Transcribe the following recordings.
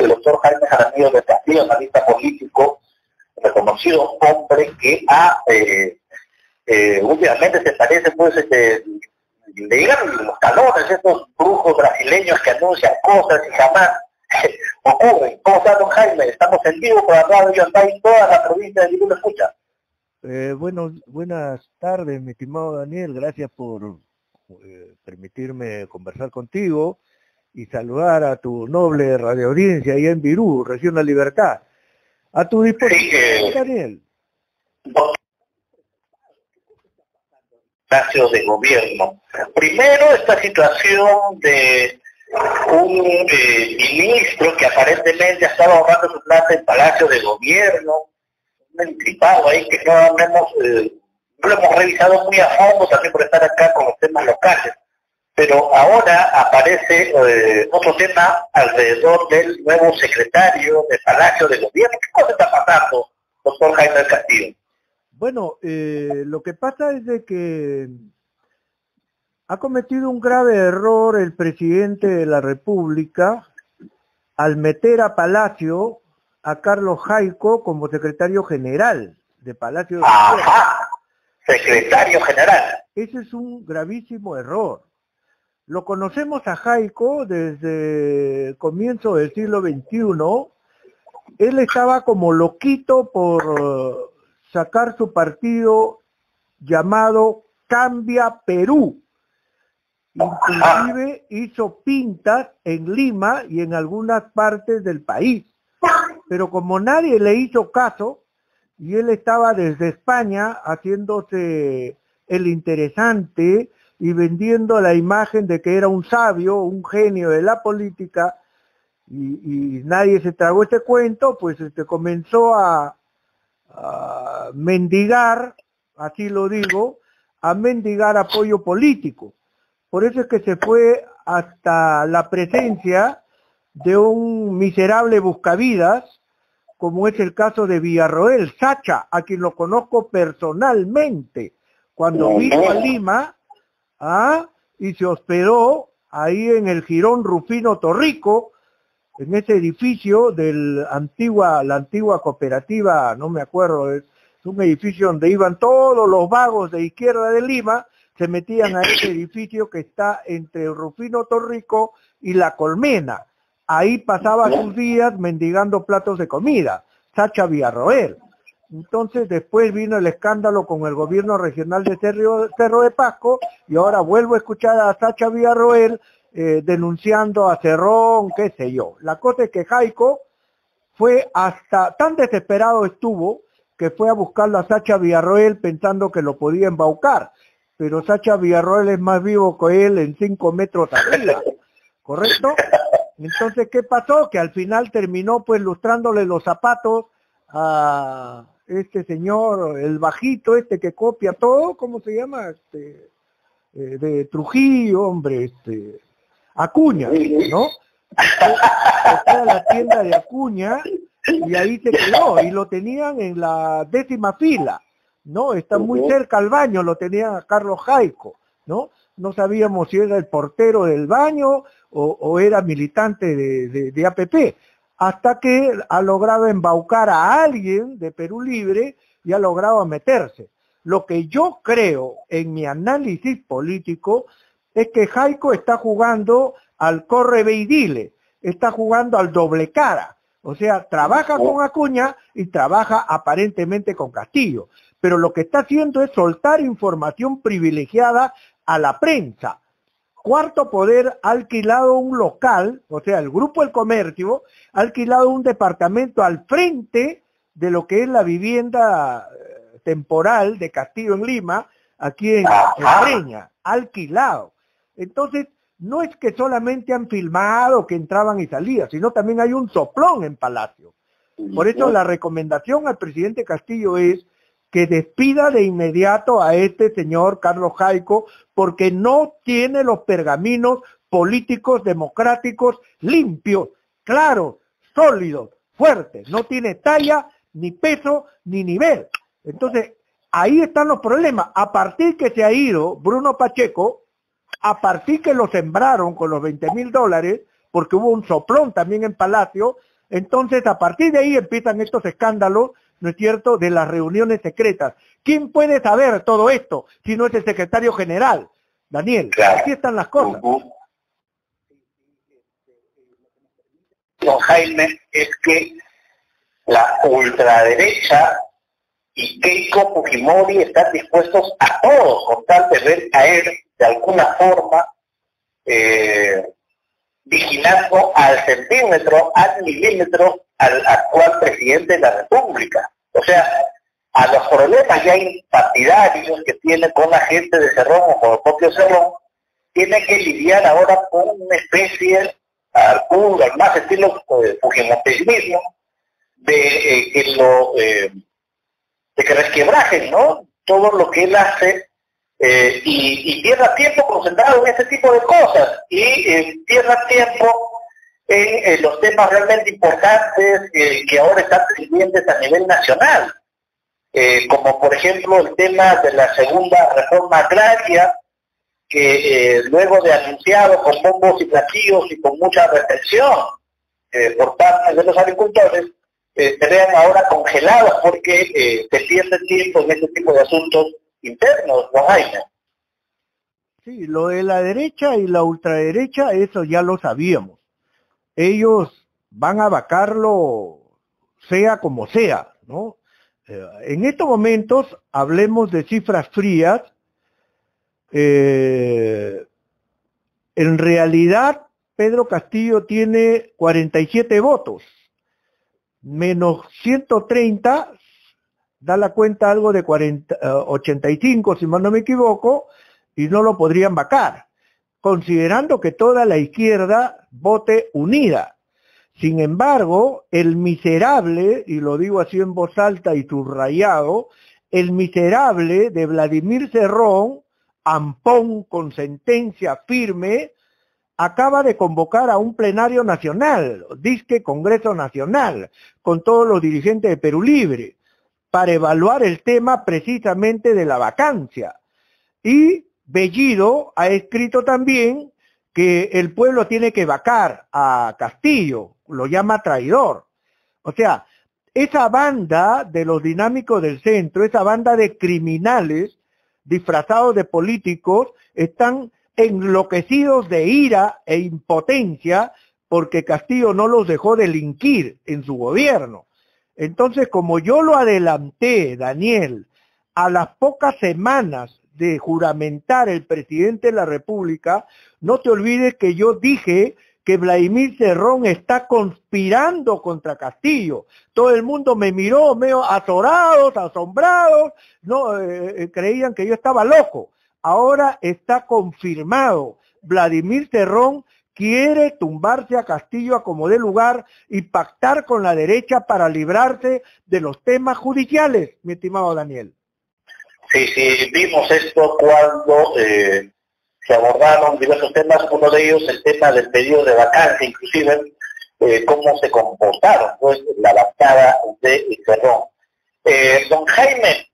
el doctor Jaime Jaramillo de Castillo, analista político, reconocido hombre que ha, eh, eh, últimamente se parece, pues, este, le llegan los talones, estos brujos brasileños que anuncian cosas y jamás ocurren. ¿Cómo está, don Jaime? Estamos en vivo por la radio y toda la provincia de Lima escucha. Eh, bueno, buenas tardes, mi estimado Daniel. Gracias por eh, permitirme conversar contigo y saludar a tu noble radio audiencia ahí en Virú, Región La Libertad. A tu disposición, eh, Daniel. de gobierno. Primero, esta situación de un eh, ministro que aparentemente estaba ahorrando su plata en Palacio de Gobierno, un encripado ahí que no hemos, eh, no lo hemos revisado muy a fondo también por estar acá con los temas locales. Pero ahora aparece eh, otro tema alrededor del nuevo secretario de Palacio de Gobierno. ¿Qué cosa está pasando, doctor Jaime Castillo? Bueno, lo que pasa es de que ha cometido un grave error el presidente de la República al meter a Palacio a Carlos Jaico como secretario general de Palacio de Ajá, secretario general. Ese es un gravísimo error. Lo conocemos a Jaico desde comienzo del siglo XXI. Él estaba como loquito por eh, sacar su partido llamado Cambia Perú Inclusive hizo pintas en Lima y en algunas partes del país. Pero como nadie le hizo caso, y él estaba desde España haciéndose el interesante y vendiendo la imagen de que era un sabio, un genio de la política, y, nadie se tragó ese cuento, pues este, comenzó a mendigar, así lo digo, a mendigar apoyo político. Por eso es que se fue hasta la presencia de un miserable buscavidas, como es el caso de Villarroel, Sacha, a quien lo conozco personalmente, cuando vino a Lima ¿ah? y se hospedó ahí en el Girón Rufino Torrico, en ese edificio de la antigua cooperativa, no me acuerdo, es un edificio donde iban todos los vagos de izquierda de Lima, se metían a ese edificio que está entre Rufino Torrico y La Colmena. Ahí pasaba sus días mendigando platos de comida, Sacha Villarroel. Entonces después vino el escándalo con el gobierno regional de Cerro, de Pasco y ahora vuelvo a escuchar a Sacha Villarroel eh, denunciando a Cerrón, qué sé yo. La cosa es que Jaico fue hasta, tan desesperado estuvo que fue a buscarlo a Sacha Villarroel pensando que lo podía embaucar pero Sacha Villarroel es más vivo que él en cinco metros arriba, ¿correcto? Entonces, ¿qué pasó? Que al final terminó pues lustrándole los zapatos a este señor, el bajito este que copia todo, ¿cómo se llama? Este, eh, de Trujillo, hombre, este, Acuña, ¿no? Fue a la tienda de Acuña y ahí se quedó y lo tenían en la décima fila. ¿no? Está muy cerca al baño, lo tenía Carlos Jaico, ¿no? No sabíamos si era el portero del baño o, era militante de, de, APP, hasta que ha logrado embaucar a alguien de Perú Libre y ha logrado meterse. Lo que yo creo en mi análisis político es que Jaico está jugando al corre dile, está jugando al doble cara. O sea, trabaja con Acuña y trabaja aparentemente con Castillo pero lo que está haciendo es soltar información privilegiada a la prensa. Cuarto Poder ha alquilado un local, o sea, el Grupo El Comercio ha alquilado un departamento al frente de lo que es la vivienda eh, temporal de Castillo en Lima, aquí en, Breña, alquilado. Entonces, no es que solamente han filmado que entraban y salían, sino también hay un soplón en Palacio. Por eso la recomendación al presidente Castillo es que despida de inmediato a este señor Carlos Jaico porque no tiene los pergaminos políticos democráticos limpios, claros, sólidos, fuertes, no tiene talla, ni peso, ni nivel. Entonces, ahí están los problemas. A partir que se ha ido Bruno Pacheco, a partir que lo sembraron con los 20 mil dólares, porque hubo un soplón también en Palacio. Entonces, a partir de ahí empiezan estos escándalos, ¿no es cierto?, de las reuniones secretas. ¿Quién puede saber todo esto si no es el secretario general? Daniel, aquí están las cosas. Don Jaime, es que la ultraderecha y Keiko Fujimori están dispuestos a todos con tal de ver caer de alguna forma eh, vigilando al centímetro, al milímetro al actual presidente de la República. O sea, a los problemas ya partidarios que tiene con la gente de Cerrón o con el propio Cerrón, tiene que lidiar ahora con una especie, al, al más estilo eh, de eh, que lo eh, de que resquebrajen ¿no? todo lo que él hace eh, y, pierda tiempo concentrado en ese tipo de cosas y pierda tiempo en, los temas realmente importantes que ahora están pendientes a nivel nacional, eh, como por ejemplo el tema de la segunda reforma agraria, que luego de anunciado con bombos y platillos y con mucha reflexión por parte de los agricultores, se vean ahora congelados porque se pierde tiempo en ese tipo de asuntos internos, no. Sí, lo de la derecha y la ultraderecha, eso ya lo sabíamos. Ellos van a vacarlo sea como sea. Eh, en estos momentos hablemos de cifras frías. Eh, en realidad, Pedro Castillo tiene 47 votos, menos 130 da la cuenta algo de 40, 85, eh, si mal no me equivoco, y no lo podrían vacar, considerando que toda la izquierda vote unida. Sin embargo, el miserable, y lo digo así en voz alta y subrayado, el miserable de Vladimir Cerrón, ampón con sentencia firme, acaba de convocar a un plenario nacional, disque Congreso Nacional, con todos los dirigentes de Perú Libre para evaluar el tema precisamente de la vacancia. Y Bellido ha escrito también que el pueblo tiene que vacar a Castillo, lo llama traidor. O sea, esa banda de los dinámicos del centro, esa banda de criminales disfrazados de políticos, están enloquecidos de ira e impotencia porque Castillo no los dejó delinquir en su gobierno. Entonces, como yo lo adelanté, Daniel, a las pocas semanas de juramentar el presidente de la República, no te olvides que yo dije que Vladimir Cerrón está conspirando contra Castillo. Todo el mundo me miró medio azorados, asombrados, no eh, eh, creían que yo estaba loco. Ahora está confirmado. Vladimir Cerrón quiere tumbarse a Castillo a como dé lugar y pactar con la derecha para librarse de los temas judiciales, mi estimado Daniel. Sí, sí, vimos esto cuando eh, se abordaron diversos temas, uno de ellos el tema del pedido de vacancia, inclusive eh, cómo se comportaron pues, la bancada de Cerrón. Eh, don Jaime,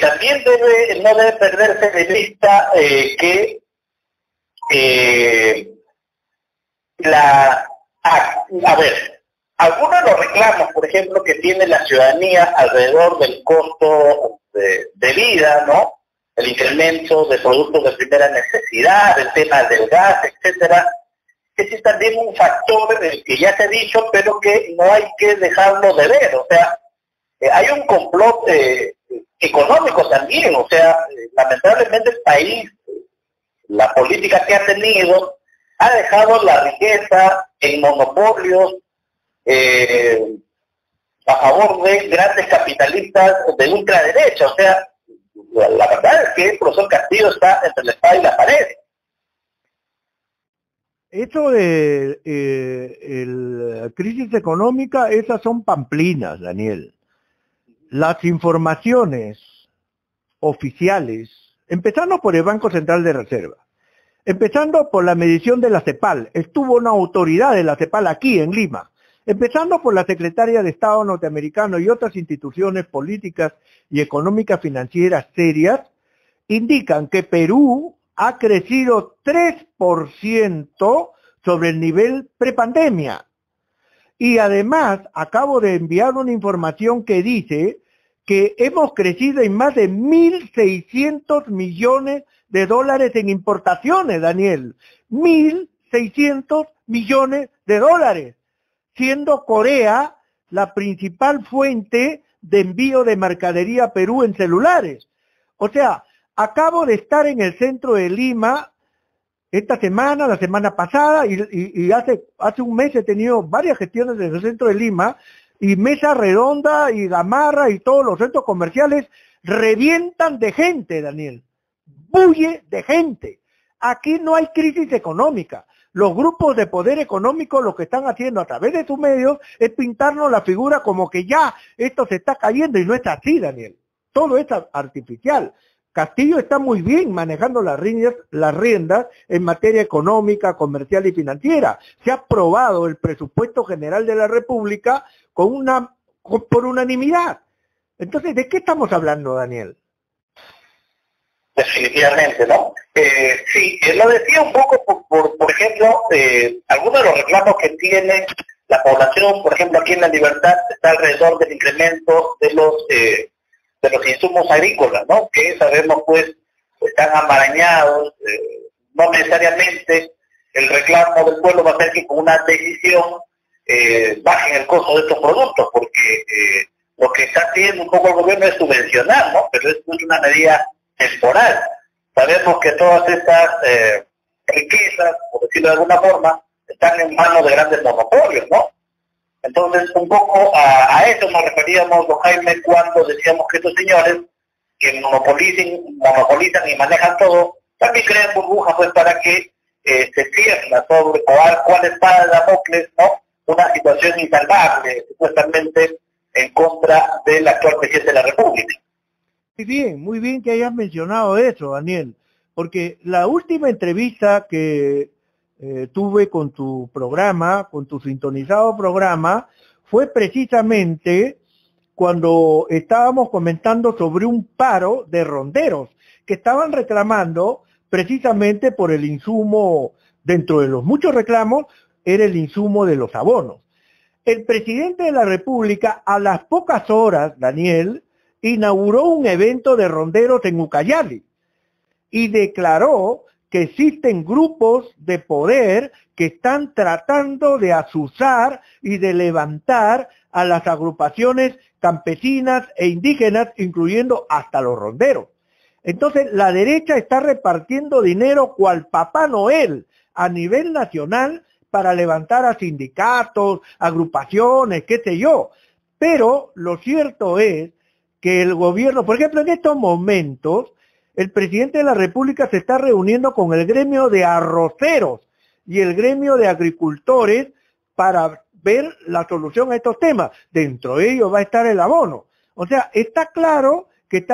también debe, no debe perderse de vista que eh, la, a, ver, algunos de los reclamos, por ejemplo, que tiene la ciudadanía alrededor del costo de, vida, ¿no? El incremento de productos de primera necesidad, el tema del gas, etcétera, ese es también un factor que ya se ha dicho, pero que no hay que dejarlo de ver. O sea, eh, hay un complot eh, económico también. O sea, eh, lamentablemente el país la política que ha tenido ha dejado la riqueza en monopolios eh, a favor de grandes capitalistas de ultraderecha. O sea, la, verdad es que el profesor Castillo está entre la espada y la pared. Esto de eh, la crisis económica, esas son pamplinas, Daniel. Las informaciones oficiales Empezando por el Banco Central de Reserva. Empezando por la medición de la CEPAL. Estuvo una autoridad de la CEPAL aquí en Lima. Empezando por la Secretaria de Estado norteamericano y otras instituciones políticas y económicas financieras serias, indican que Perú ha crecido 3% sobre el nivel prepandemia. Y además acabo de enviar una información que dice que hemos crecido en más de 1.600 millones de dólares en importaciones, Daniel. 1.600 millones de dólares, siendo Corea la principal fuente de envío de mercadería a Perú en celulares. O sea, acabo de estar en el centro de Lima esta semana, la semana pasada, y, hace, hace un mes he tenido varias gestiones en el centro de Lima, y Mesa Redonda y Gamarra y todos los centros comerciales revientan de gente, Daniel. Bulle de gente. Aquí no hay crisis económica. Los grupos de poder económico lo que están haciendo a través de sus medios es pintarnos la figura como que ya esto se está cayendo y no es así, Daniel. Todo es artificial. Castillo está muy bien manejando las riendas, las riendas en materia económica, comercial y financiera. Se ha aprobado el presupuesto general de la República con una, por unanimidad. Entonces, ¿de qué estamos hablando, Daniel? Definitivamente, ¿no? Eh, sí, lo decía un poco por, ejemplo, eh, algunos de los reclamos que tiene la población, por ejemplo, aquí en La Libertad, está alrededor del incremento de los eh, de los insumos agrícolas, ¿no? Que sabemos pues están amarañados, eh, no necesariamente el reclamo del pueblo va a ser que con una decisión eh, bajen el costo de estos productos, porque eh, lo que está haciendo un poco el gobierno es subvencionar, ¿no? Pero es una medida temporal. Sabemos que todas estas eh, riquezas, por decirlo de alguna forma, están en manos de grandes monopolios, ¿no? Entonces, un poco a, eso nos referíamos, don Jaime, cuando decíamos que estos señores que monopolizan, y manejan todo, también crean burbujas pues para que eh, se cierra sobre cuál, cuál es para Damocles, ¿no? Una situación insalvable, supuestamente, en contra del actual presidente de la República. Muy bien, muy bien que hayas mencionado eso, Daniel, porque la última entrevista que eh, tuve con tu programa, con tu sintonizado programa, fue precisamente cuando estábamos comentando sobre un paro de ronderos que estaban reclamando precisamente por el insumo, dentro de los muchos reclamos, era el insumo de los abonos. El presidente de la República, a las pocas horas, Daniel, inauguró un evento de ronderos en Ucayali y declaró que existen grupos de poder que están tratando de asusar y de levantar a las agrupaciones campesinas e indígenas, incluyendo hasta los ronderos. Entonces, la derecha está repartiendo dinero cual Papá Noel a nivel nacional para levantar a sindicatos, agrupaciones, qué sé yo. Pero lo cierto es que el gobierno, por ejemplo, en estos momentos, el presidente de la República se está reuniendo con el gremio de arroceros y el gremio de agricultores para ver la solución a estos temas. Dentro de ellos va a estar el abono. O sea, está claro que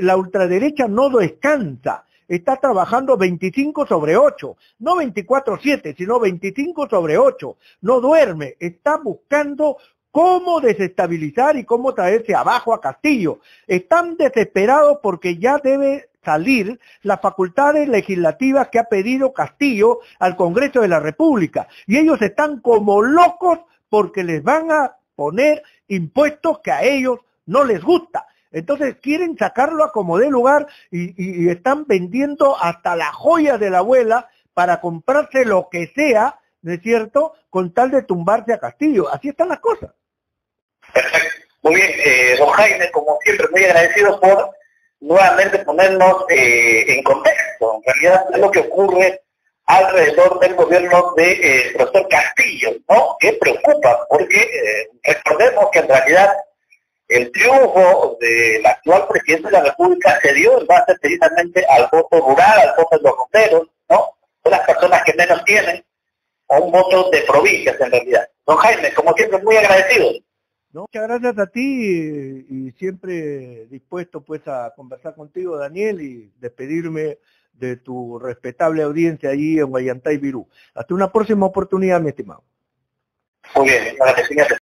la ultraderecha no descansa, está trabajando 25 sobre 8, no 24-7, sino 25 sobre 8, no duerme, está buscando cómo desestabilizar y cómo traerse abajo a Castillo. Están desesperados porque ya debe salir las facultades legislativas que ha pedido Castillo al Congreso de la República. Y ellos están como locos porque les van a poner impuestos que a ellos no les gusta. Entonces quieren sacarlo a como de lugar y, están vendiendo hasta la joya de la abuela para comprarse lo que sea, ¿no es cierto?, con tal de tumbarse a Castillo. Así están las cosas. Perfecto. Muy bien, eh, don Jaime, como siempre, muy agradecido por nuevamente ponernos eh, en contexto. En realidad es lo que ocurre alrededor del gobierno de eh, profesor Castillo, ¿no? Que preocupa, porque eh, recordemos que en realidad el triunfo del actual presidente de la República se dio en base precisamente al voto rural, al voto de los ronderos, ¿no? De las personas que menos tienen, o un voto de provincias en realidad. Don Jaime, como siempre, muy agradecido. Muchas gracias a ti y, siempre dispuesto pues a conversar contigo, Daniel, y despedirme de tu respetable audiencia allí en Guayantay Virú. Hasta una próxima oportunidad, mi estimado. Muy bien, gracias.